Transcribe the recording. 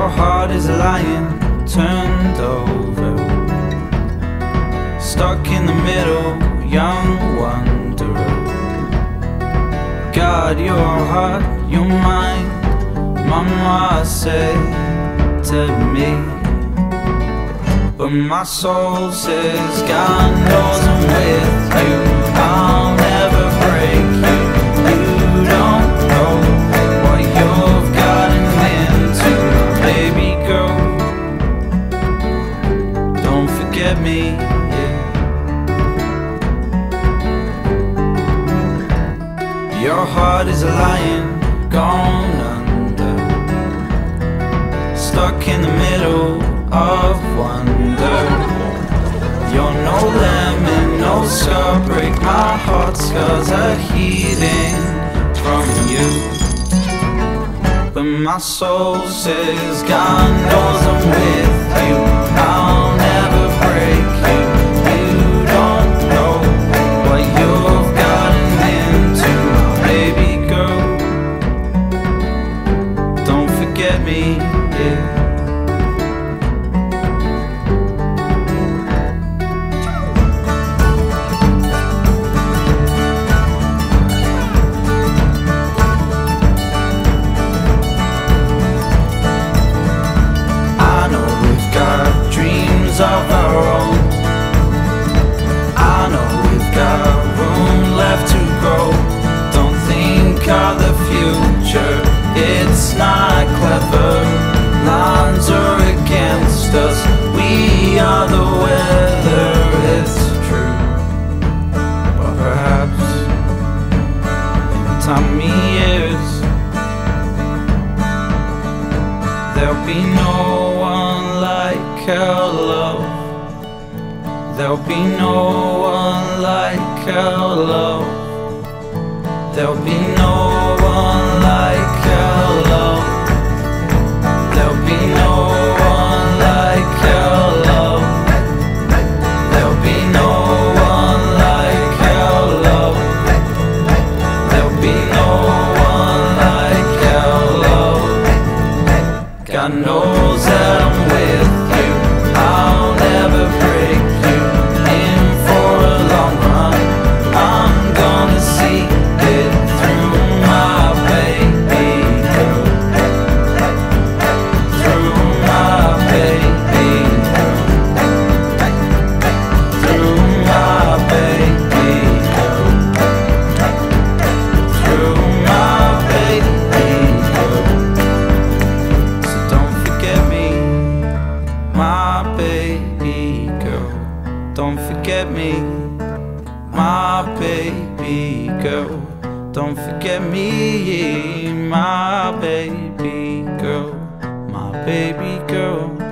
Your heart is lying, turned over. Stuck in the middle, young wanderer. God, your heart, your mind, Mama said to me. But my soul says, God knows I'm with you. I'll Don't forget me. yeah. Your heart is lying, gone under. Stuck in the middle of wonder. You're no lemon, no scar. Break my heart, scars are healing from you. My soul says, God knows I'm with you. I'll it's not clever. Lines are against us, we are the weather, it's true. But perhaps in time years. There'll be no one like our love. There'll be no one like our love. There'll be no one Don't forget me, my baby girl. Don't forget me, my baby girl, my baby girl.